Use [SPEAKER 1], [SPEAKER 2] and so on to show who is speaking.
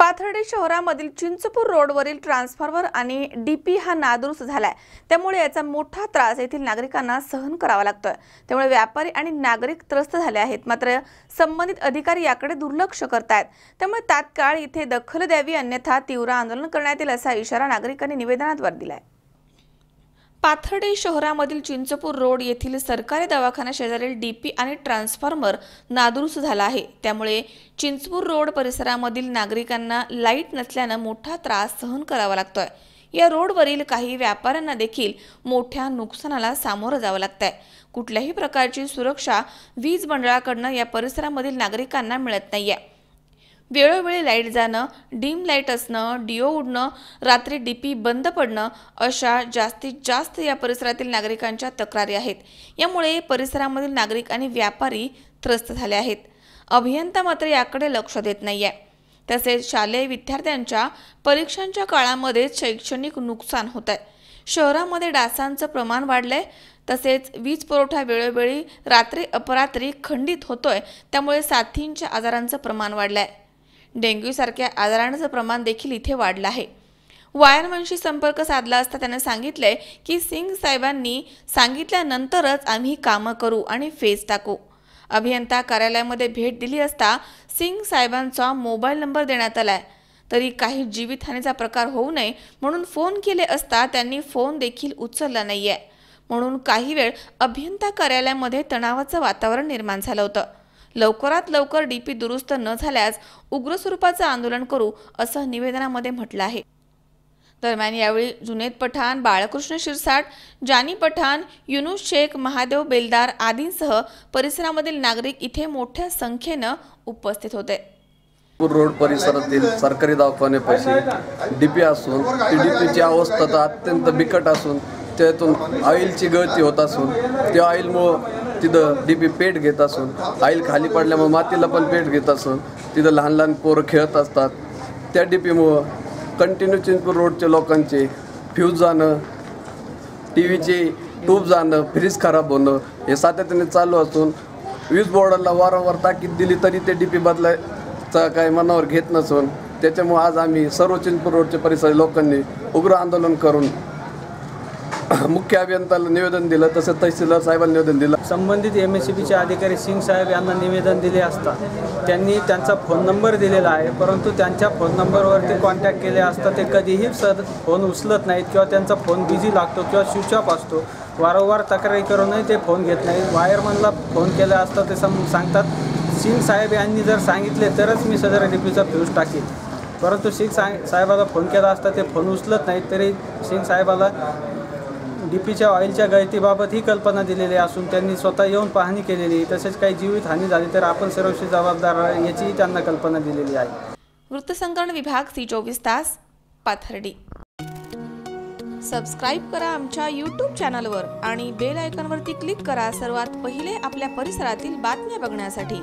[SPEAKER 1] पाथर्डी शहरामधील चिंचपूर रोडवरील ट्रान्सफॉर्मर आणि डीपी हा नादुरुस्त झालाय. त्यामुळे याचा मोठा त्रास येथील नागरिकांना सहन करावा लागतोय. त्यामुळे व्यापारी आणि नागरिक त्रस्त झाले आहेत. मात्र संबंधित अधिकारी याकडे दुर्लक्ष करतायत. त्यामुळे तात्काळ इथे दखल द्यावी अन्यथा तीव्र आंदोलन करण्यात येईल असा इशारा नागरिकांनी निवेदनाद्वारे दिलाय. पाथर्डी शहरामधील चिंचपूर रोड येथील सरकारी दवाखाना शेजारील डीपी आणि ट्रान्सफॉर्मर नादुरुस्त झाला आहे. त्यामुळे चिंचपूर रोड परिसरामधील नागरिकांना लाइट नसल्यानं मोठा त्रास सहन करावा लागतोय. या रोडवरील काही व्यापाऱ्यांना देखील मोठ्या नुकसानाला सामोरं जावं लागतंय. कुठल्याही प्रकारची सुरक्षा वीज मंडळाकडनं या परिसरामधील नागरिकांना मिळत नाहीये. वेळोवेळी लाइट जाणं डीम लाइट असणं डिओ उडणं रात्री डीपी बंद पडणं अशा जास्तीत जास्त या परिसरातील नागरिकांच्या तक्रारी आहेत. यामुळे परिसरामधील नागरिक आणि व्यापारी त्रस्त झाले आहेत. अभियंता मात्र याकडे लक्ष देत नाही आहे तसेच शालेय विद्यार्थ्यांच्या परीक्षांच्या काळामध्ये शैक्षणिक नुकसान होत आहे शहरामध्ये डासांचं प्रमाण वाढलंय. तसेच वीज पुरवठा वेळोवेळी रात्री अपरात्री खंडित होतोय. त्यामुळे साथींच्या आजारांचं प्रमाण वाढलंय. डेंग्यूसारख्या आजारांचं प्रमाण देखील इथे वाढलं आहे. वायरमनशी संपर्क साधला असता त्याने सांगितलंय की सिंग साहेबांनी सांगितल्यानंतरच आम्ही कामं करू आणि फेज टाकू. अभियंता कार्यालयामध्ये भेट दिली असता सिंग साहेबांचा मोबाईल नंबर देण्यात आलाय. तरी काही जीवितहानीचा प्रकार होऊ नये म्हणून फोन केले असता त्यांनी फोन देखील उचलला नाहीये. म्हणून काही वेळ अभियंता कार्यालयामध्ये तणावाचं वातावरण निर्माण झालं होतं. लवकरात लवकर डीपी दुरुस्त न झाल्यास उग्र स्वरूपाचं आंदोलन करू असं निवेदनामध्ये म्हटलं आहे. दरम्यान यावेळी जुनेद पठाण बाळकृष्ण शिरसाट जानी पठाण युनुस शेख महादेव बेलदार आदींसह परिसरामधील नागरिक इथे मोठ्या संख्येनं उपस्थित होते.
[SPEAKER 2] रोड परिसरातील सरकारी दवाखान्यापाशी डीपी असून ती डीपीची अवस्था तर अत्यंत बिकट असून त्यातून ऑइलची गळती होत असून त्या ऑइलमुळं तिथं डीपी पेट घेत असून आईल खाली पडल्यामुळे मातीला पण पेट घेत असून तिथं लहान लहान पोरं खेळत असतात. त्या डीपीमुळं कंटिन्यू चिंचपूर रोडच्या लोकांचे फ्यूज जाणं टी व्हीचे ट्यूब जाणं फ्रीज खराब होणं हे सातत्याने चालू असून वीज बोर्डाला वारंवार ताकीद दिली तरी ते डी पी बदलायचा काय मनावर घेत नसून त्याच्यामुळे आज आम्ही सर्व चिंचपूर रोडच्या परिसर लोकांनी उग्र आंदोलन करून मुख्य अभियंताला निवेदन दिलं तसंच तहसीलदार साहेबांना निवेदन दिलं.
[SPEAKER 3] संबंधित एम एस सी बीचे अधिकारी सिंग साहेब यांना निवेदन दिले असता त्यांनी त्यांचा फोन नंबर दिलेला आहे परंतु त्यांच्या फोन नंबरवरती कॉन्टॅक्ट केले असता ते कधीही सद फोन उचलत नाहीत किंवा त्यांचा फोन बिझी लागतो किंवा स्विच ऑफ असतो. वारंवार तक्रारी करूनही ते फोन घेत नाहीत. वायरमनला फोन केला असता ते सम सांगतात सिंग साहेब यांनी जर सांगितले तरच मी सदर डीपीचा फ्यूज टाकेन. परंतु सिंग साहेबाला फोन केला असता ते फोन उचलत नाहीत तरी सिंग साहेबाला डी पीच्या ऑइलच्या गळतीबाबत ही कल्पना दिलेली असून त्यांनी स्वतः येऊन पाहणी केलेली तसेच काही जीवित हानी झाली तर आपण सर्वस्वी जबाबदार याचीही त्यांना कल्पना दिलेली आहे.
[SPEAKER 1] वृत्तसंकलन विभाग सी चोवीस तास पाथर्डी. सबस्क्राईब करा आमच्या यूट्यूब चॅनलवर आणि बेल आयकॉनवरती क्लिक करा सर्वात पहिले आपल्या परिसरातील बातम्या बघण्यासाठी.